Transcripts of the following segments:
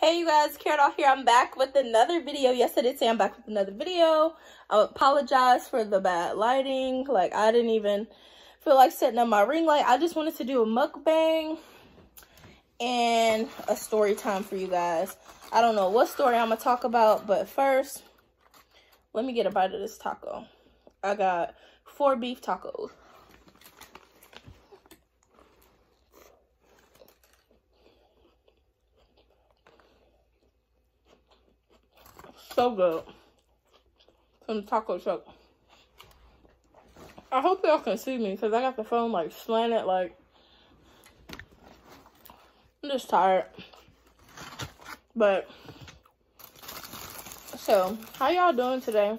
Hey you guys, Karen off here. I'm back with another video. Yes, I did say I'm back with another video. I apologize for the bad lighting. Like, I didn't even feel like setting up my ring light. I just wanted to do a mukbang and a story time for you guys. I don't know what story I'm going to talk about, but first, let me get a bite of this taco. I got four beef tacos. So good from the taco truck. I hope y'all can see me because I got the phone like slanted like I'm just tired. But so how y'all doing today?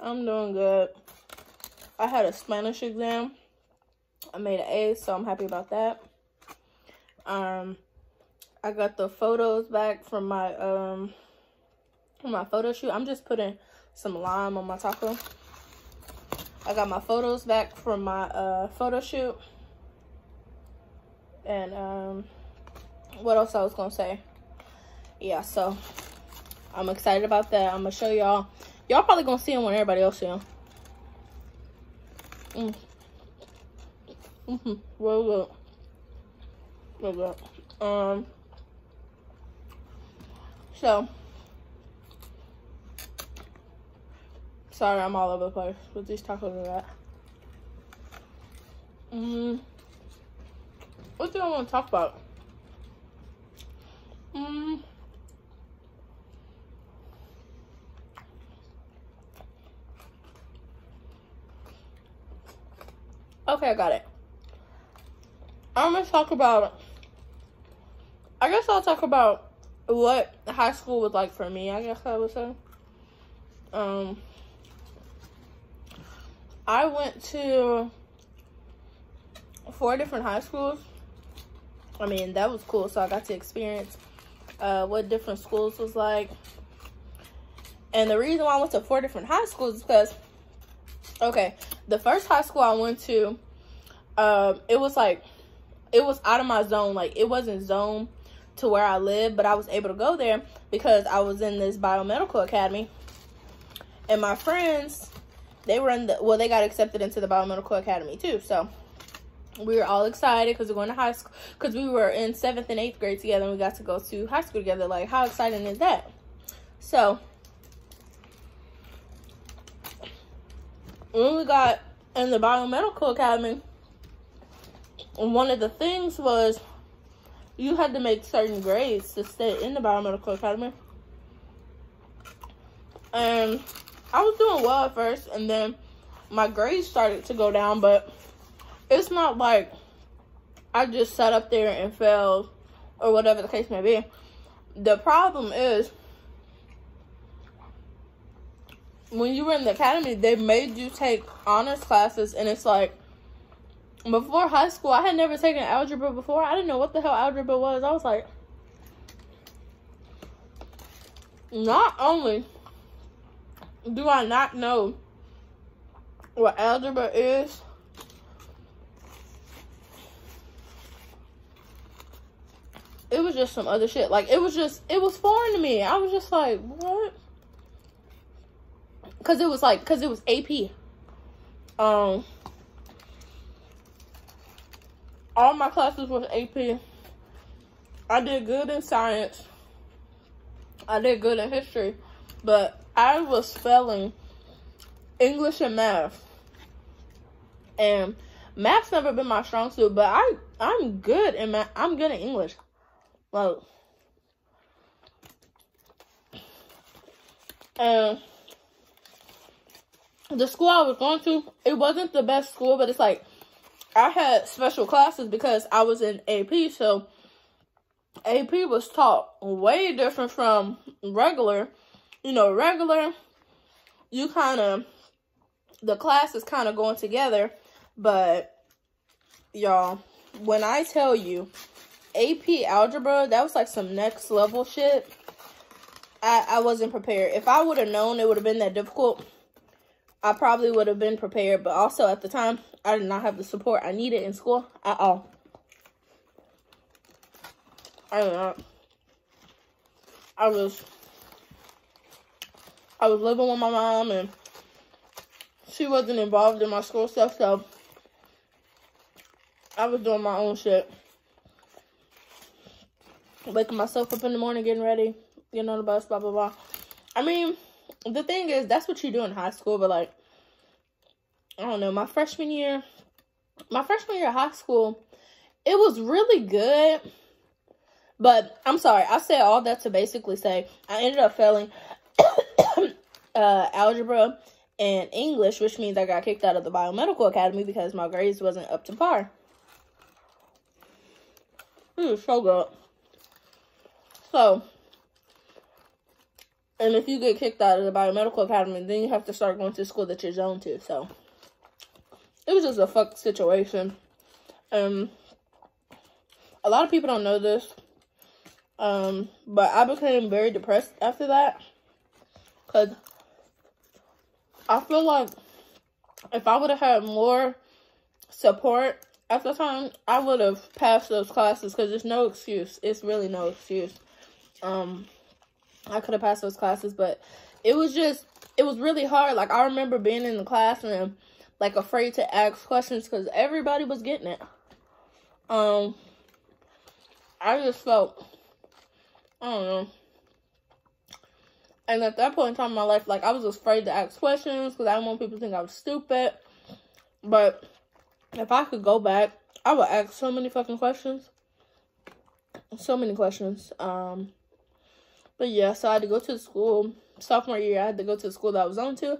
I'm doing good. I had a Spanish exam. I made an A, so I'm happy about that. Um I got the photos back from my um my photo shoot. I'm just putting some lime on my taco. I got my photos back from my uh photo shoot. And um what else I was gonna say? Yeah, so I'm excited about that. I'm gonna show y'all. Y'all probably gonna see them when everybody else see them. Mm. Mm-hmm. Real good. Real. Um so, sorry I'm all over the place with these tacos and that. Mm, what do I want to talk about? Mm, okay, I got it. I'm going to talk about, I guess I'll talk about what high school was like for me, I guess I would say. Um, I went to four different high schools. I mean, that was cool. So I got to experience uh, what different schools was like. And the reason why I went to four different high schools is because, okay, the first high school I went to, um, it was like, it was out of my zone. Like, it wasn't zone to where I live, but I was able to go there because I was in this biomedical academy. And my friends, they were in the, well, they got accepted into the biomedical academy too. So we were all excited because we're going to high school, because we were in seventh and eighth grade together and we got to go to high school together. Like, how exciting is that? So when we got in the biomedical academy, one of the things was you had to make certain grades to stay in the biomedical academy. And I was doing well at first, and then my grades started to go down, but it's not like I just sat up there and failed or whatever the case may be. The problem is when you were in the academy, they made you take honors classes, and it's like before high school, I had never taken algebra before. I didn't know what the hell algebra was. I was like, not only do I not know what algebra is, it was just some other shit. Like, it was just, it was foreign to me. I was just like, what? Because it was like, because it was AP. Um, all my classes was AP. I did good in science. I did good in history. But I was failing English and math. And math's never been my strong suit, but I I'm good in math. I'm good in English. Well, and the school I was going to, it wasn't the best school, but it's like I had special classes because I was in AP, so AP was taught way different from regular. You know, regular, you kind of, the class is kind of going together, but y'all, when I tell you AP algebra, that was like some next level shit. I, I wasn't prepared. If I would have known it would have been that difficult, I probably would have been prepared, but also at the time, I did not have the support I needed in school at all. I. I was I was living with my mom and she wasn't involved in my school stuff, so I was doing my own shit. Waking myself up in the morning, getting ready, getting on the bus, blah, blah, blah. I mean, the thing is, that's what you do in high school, but like, I don't know, my freshman year, my freshman year of high school, it was really good. But I'm sorry, I said all that to basically say I ended up failing uh, algebra and English, which means I got kicked out of the biomedical academy because my grades wasn't up to par. It was so good. So, and if you get kicked out of the biomedical academy, then you have to start going to school that you're zoned to. So, it was just a fucked situation. Um, a lot of people don't know this. Um, but I became very depressed after that. Because I feel like if I would have had more support at the time, I would have passed those classes because there's no excuse. It's really no excuse. Um, I could have passed those classes, but it was just, it was really hard. Like, I remember being in the class and, like, afraid to ask questions because everybody was getting it. Um, I just felt, I don't know. And at that point in time in my life, like, I was afraid to ask questions because I didn't want people to think I was stupid. But if I could go back, I would ask so many fucking questions. So many questions. Um, but yeah, so I had to go to the school. Sophomore year, I had to go to the school that I was on to.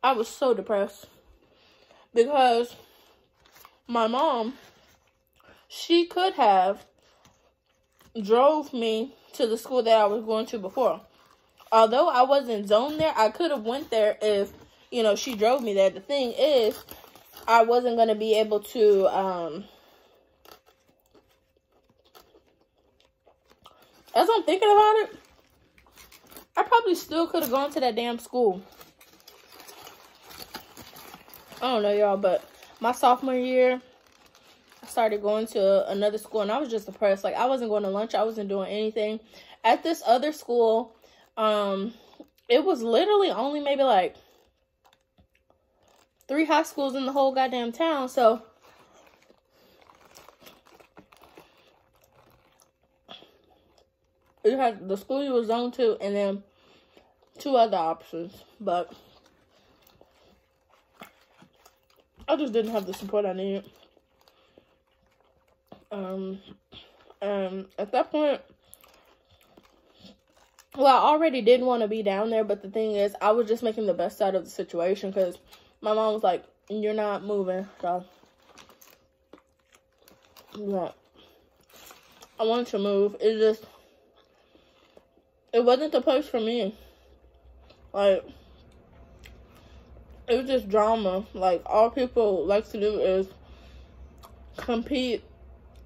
I was so depressed because my mom, she could have drove me to the school that I was going to before. Although I wasn't zoned there, I could have went there if, you know, she drove me there. The thing is, I wasn't going to be able to, um, as I'm thinking about it, I probably still could have gone to that damn school. I don't know, y'all, but my sophomore year, I started going to another school and I was just depressed. Like I wasn't going to lunch, I wasn't doing anything. At this other school, um, it was literally only maybe like three high schools in the whole goddamn town. So it had the school you was on to and then two other options. But I just didn't have the support I needed. Um, um, at that point, well, I already didn't want to be down there, but the thing is, I was just making the best out of the situation because my mom was like, "You're not moving," so yeah, I wanted to move. It just, it wasn't the place for me. Like, it was just drama. Like, all people like to do is compete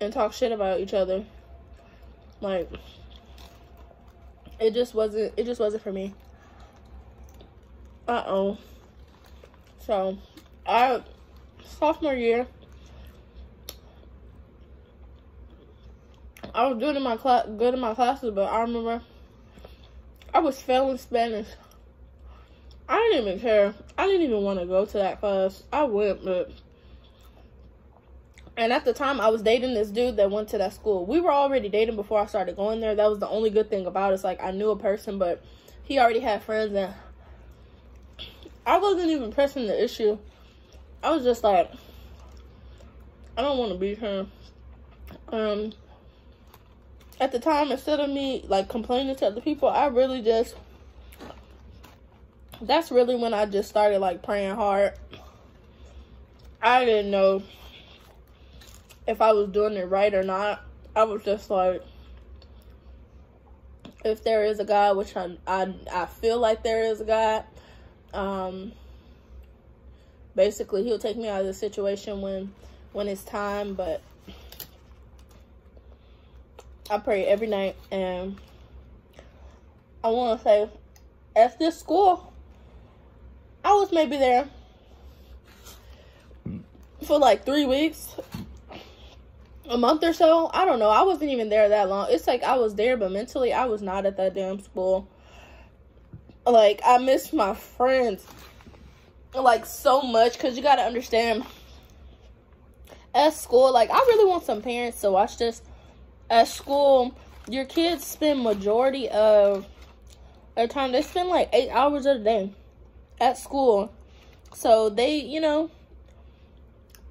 and talk shit about each other. Like it just wasn't it just wasn't for me. Uh-oh. So, I sophomore year I was doing in my class good in my classes, but I remember I was failing Spanish. I didn't even care. I didn't even want to go to that class. I went, but and at the time, I was dating this dude that went to that school. We were already dating before I started going there. That was the only good thing about it. Like I knew a person, but he already had friends, and I wasn't even pressing the issue. I was just like, I don't want to be here. Um, at the time, instead of me like complaining to other people, I really just that's really when I just started like praying hard. I didn't know if I was doing it right or not. I was just like, if there is a God, which I I, I feel like there is a God, um, basically He'll take me out of the situation when when it's time. But I pray every night, and I want to say, at this school, I was maybe there for like three weeks a month or so. I don't know. I wasn't even there that long. It's like I was there, but mentally I was not at that damn school. Like I miss my friends like so much because you got to understand at school like i really want some parents to watch this at school your kids spend majority of their time they spend like eight hours a day at school. So they you know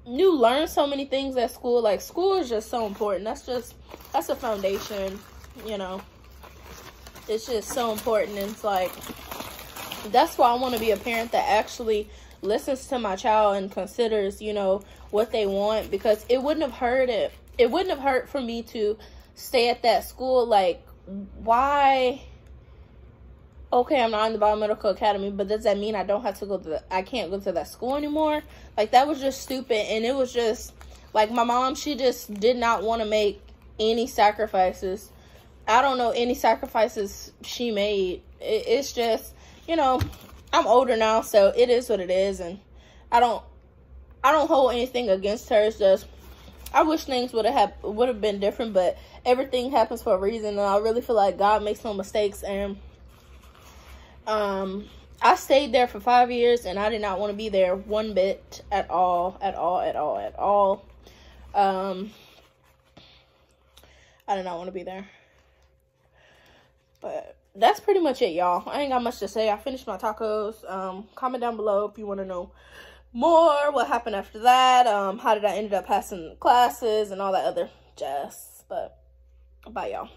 you learn so many things at school. Like school is just so important. That's just that's a foundation you know. It's just so important. It's like that's why I want to be a parent that actually listens to my child and considers, you know, what they want because it wouldn't have hurt it. It wouldn't have hurt for me to stay at that school. Like, why? Okay, I'm not in the biomedical academy, but does that mean I don't have to go to the, I can't go to that school anymore? Like, that was just stupid. And it was just, like, my mom, she just did not want to make any sacrifices. I don't know any sacrifices she made. It, it's just, you know, I'm older now, so it is what it is, and I don't, I don't hold anything against her. It's just, I wish things would have would have been different, but everything happens for a reason, and I really feel like God makes no mistakes. And um, I stayed there for five years, and I did not want to be there one bit at all, at all, at all, at all. Um, I did not want to be there, but that's pretty much it, y'all. I ain't got much to say. I finished my tacos. Um, comment down below if you want to know more. What happened after that? Um, how did I end up passing classes and all that other jazz. But bye, y'all.